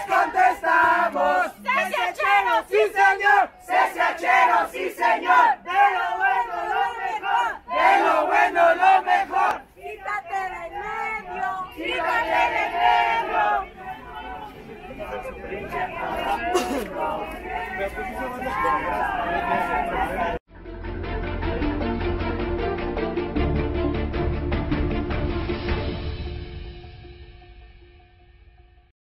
Les contestamos. ¡CCHero, sí señor! ¡CCHero, sí señor! De lo bueno lo mejor. De lo bueno lo mejor. ¡Quítate del medio! Quítate del medio.